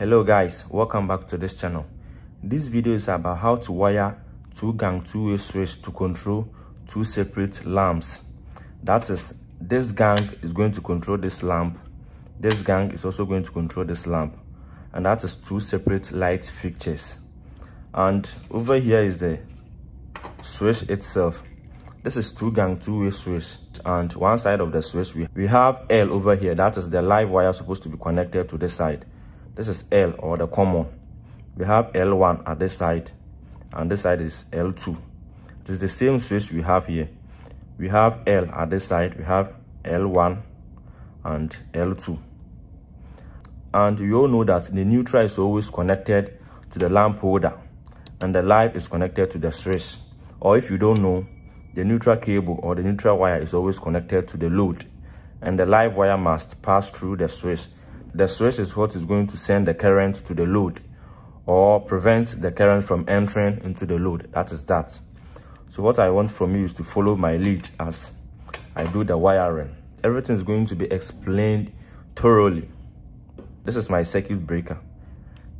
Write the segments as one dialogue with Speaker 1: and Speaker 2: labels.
Speaker 1: hello guys. Welcome back to this channel. This video is about how to wire two gang two-way switch to control two separate lamps. That is this gang is going to control this lamp. This gang is also going to control this lamp. And that is two separate light fixtures. And over here is the switch itself. This is two gang two-way switch. And one side of the switch we, we have l over here. That is the live wire supposed to be connected to this side this is l or the common. We have l1 at this side and this side is l2 it is the same switch we have here. We have l at this side we have l1 and l2 and you all know that the neutral is always connected to the lamp holder and the live is connected to the switch or if you don't know the neutral cable or the neutral wire is always connected to the load and the live wire must pass through the switch the switch is what is going to send the current to the load or prevent the current from entering into the load. That is that. So what i want from you is to follow my lead as i do the wiring. Everything is going to be explained thoroughly. This is my circuit breaker.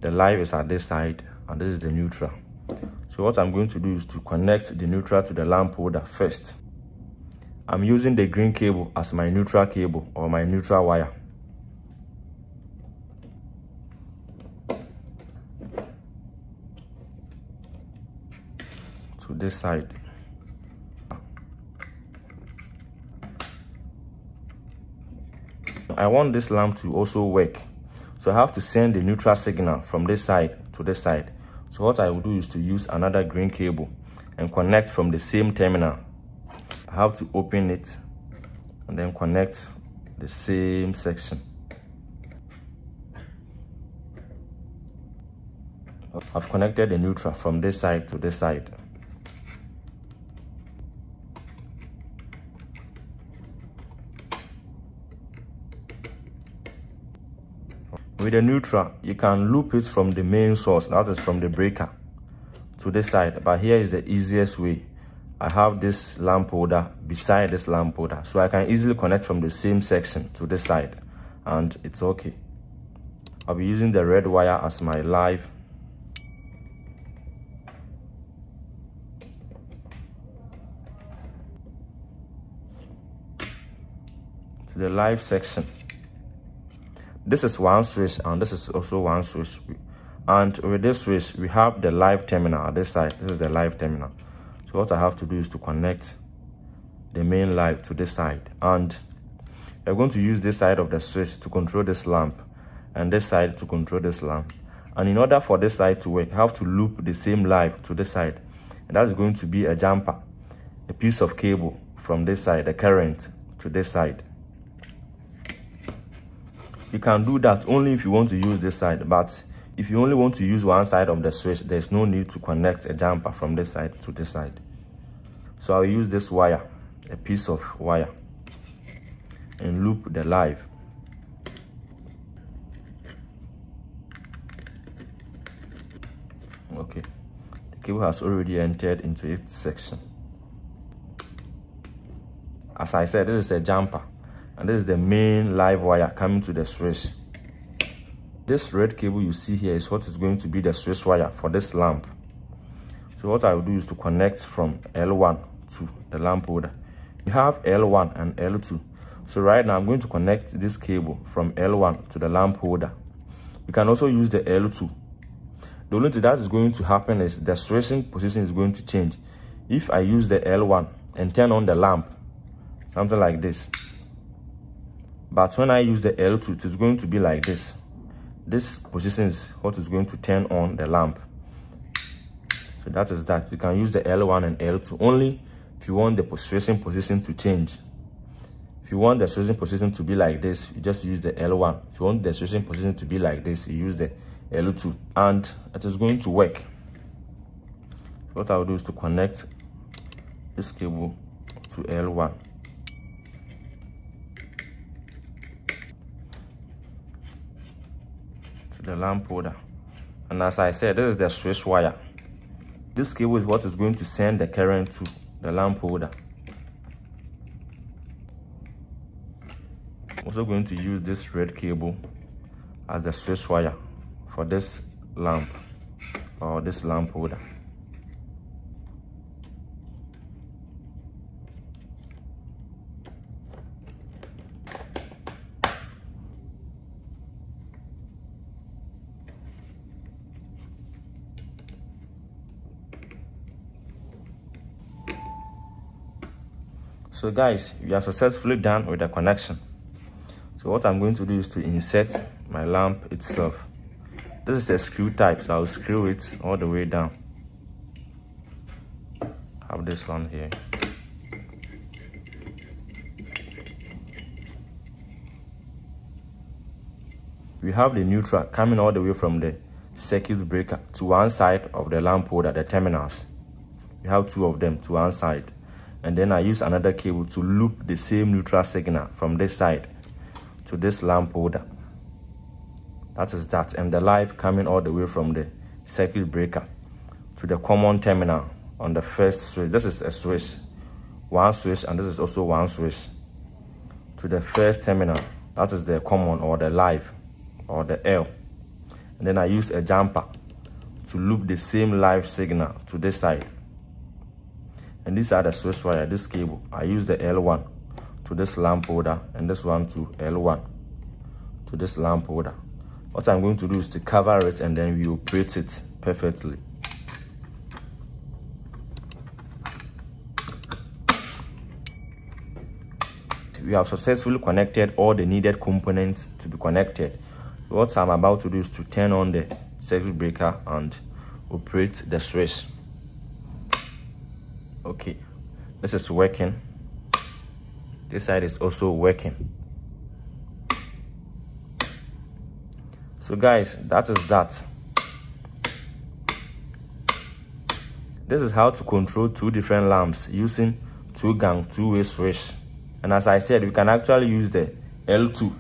Speaker 1: The live is at this side and this is the neutral. So what i'm going to do is to connect the neutral to the lamp holder first. I'm using the green cable as my neutral cable or my neutral wire to this side. I want this lamp to also work. So I have to send the neutral signal from this side to this side. So what I will do is to use another green cable and connect from the same terminal. I have to open it and then connect the same section. I've connected the neutral from this side to this side With the neutral, you can loop it from the main source, that is from the breaker to this side. But here is the easiest way. I have this lamp holder beside this lamp holder. So I can easily connect from the same section to this side and it's okay. I'll be using the red wire as my live to the live section this is one switch and this is also one switch and with this switch we have the live terminal at this side. This is the live terminal. So what i have to do is to connect the main live to this side. And we're going to use this side of the switch to control this lamp and this side to control this lamp. And in order for this side to work you have to loop the same live to this side. And that's going to be a jumper a piece of cable from this side the current to this side you can do that only if you want to use this side but if you only want to use one side of the switch there's no need to connect a jumper from this side to this side. So i'll use this wire a piece of wire and loop the live. Okay the cable has already entered into its section. As i said this is a jumper and this is the main live wire coming to the switch. This red cable you see here is what is going to be the switch wire for this lamp. So what i will do is to connect from l1 to the lamp holder. We have l1 and l2 so right now i'm going to connect this cable from l1 to the lamp holder. You can also use the l2 the only thing that is going to happen is the switching position is going to change. If i use the l1 and turn on the lamp something like this but when I use the L2, it is going to be like this. This position is what is going to turn on the lamp. So that is that. You can use the L1 and L2 only if you want the switching position to change. If you want the switching position to be like this, you just use the L1. If you want the switching position to be like this, you use the L2. And it is going to work. What I will do is to connect this cable to L1. To the lamp holder. And as i said this is the switch wire. This cable is what is going to send the current to the lamp holder. I'm also going to use this red cable as the switch wire for for this lamp or this lamp holder so guys we are successfully done with the connection. So what i'm going to do is to insert my lamp itself. This is a screw type so i'll screw it all the way down. Have this one here. We have the neutral coming all the way from the circuit breaker to one side of the lamp holder at the terminals. We have two of them to one side and then I use another cable to loop the same neutral signal from this side to this lamp holder. That is that and the live coming all the way from the circuit breaker to the common terminal on the first switch. This is a switch, one switch and this is also one switch to the first terminal. That is the common or the live or the L. And then I use a jumper to loop the same live signal to this side and these are the switch wire this cable. I use the l1 to this lamp holder and this one to l1 to this lamp holder. What i'm going to do is to cover it and then we operate it perfectly. We have successfully connected all the needed components to be connected. What i'm about to do is to turn on the circuit breaker and operate the switch okay this is working. This side is also working. So guys that is that. This is how to control two different lamps using two gang two-way switch. And as i said we can actually use the l2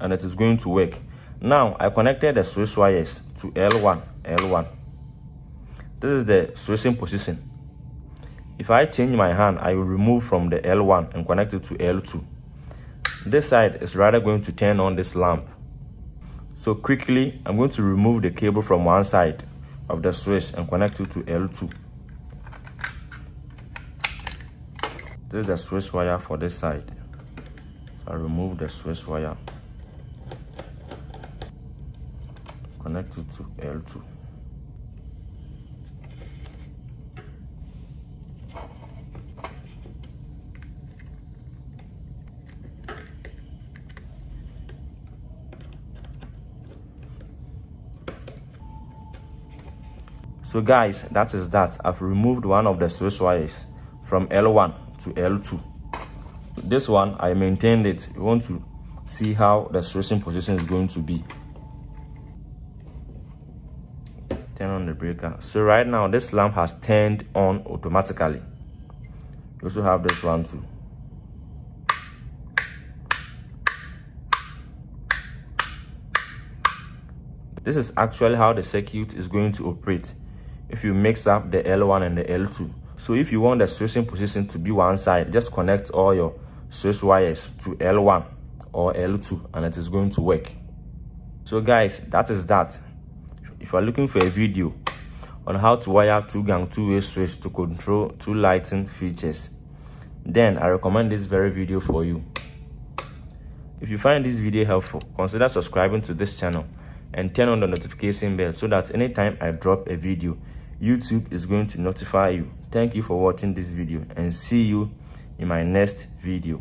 Speaker 1: and it is going to work. Now i connected the switch wires to l1 l1 this is the switching position if I change my hand, I will remove from the L1 and connect it to L2. This side is rather going to turn on this lamp. So quickly, I'm going to remove the cable from one side of the switch and connect it to L2. This is the switch wire for this side. So I remove the switch wire. Connect it to L2. So guys, that is that. I've removed one of the switch wires from L1 to L2. This one, I maintained it. You want to see how the switching position is going to be. Turn on the breaker. So right now, this lamp has turned on automatically. You also have this one too. This is actually how the circuit is going to operate if you mix up the L1 and the L2. So if you want the switching position to be one side, just connect all your switch wires to L1 or L2 and it is going to work. So guys, that is that. If you are looking for a video on how to wire two gang two-way switch to control two lighting features, then I recommend this very video for you. If you find this video helpful, consider subscribing to this channel and turn on the notification bell so that anytime I drop a video, YouTube is going to notify you. Thank you for watching this video and see you in my next video.